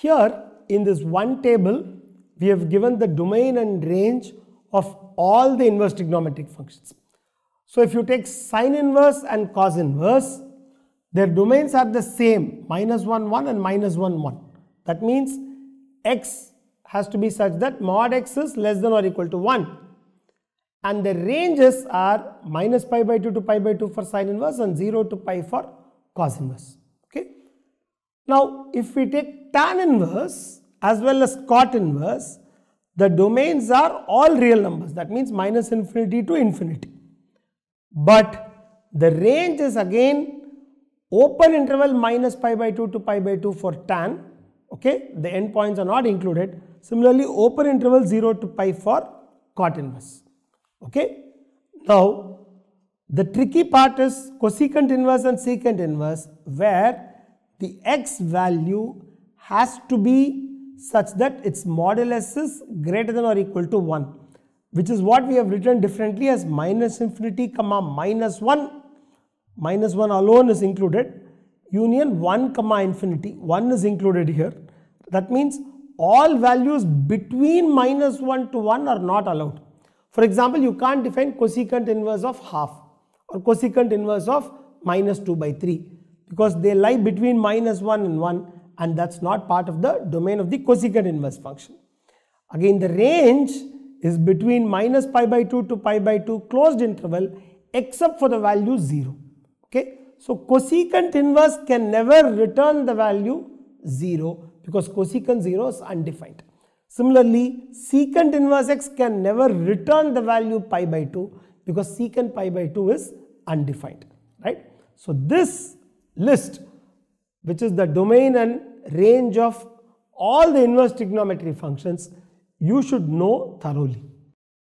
Here in this one table, we have given the domain and range of all the inverse trigonometric functions. So if you take sine inverse and cos inverse, their domains are the same minus 1 1 and minus 1 1. That means x has to be such that mod x is less than or equal to 1 and the ranges are minus pi by 2 to pi by 2 for sine inverse and 0 to pi for cos inverse. Now if we take tan inverse as well as cot inverse, the domains are all real numbers. That means minus infinity to infinity. But the range is again open interval minus pi by 2 to pi by 2 for tan. Okay? The endpoints are not included. Similarly open interval 0 to pi for cot inverse okay? Now the tricky part is cosecant inverse and secant inverse where the x value has to be such that its modulus is greater than or equal to 1 which is what we have written differently as minus infinity comma minus 1 minus 1 alone is included. Union 1 comma infinity 1 is included here. That means all values between minus 1 to 1 are not allowed. For example you can't define cosecant inverse of half or cosecant inverse of minus 2 by 3 because they lie between minus 1 and 1 and that's not part of the domain of the cosecant inverse function again the range is between minus pi by 2 to pi by 2 closed interval except for the value 0 Okay. So cosecant inverse can never return the value 0 because cosecant 0 is undefined. Similarly, secant inverse x can never return the value pi by 2 because secant pi by 2 is undefined, right. So this list which is the domain and range of all the inverse trigonometry functions you should know thoroughly.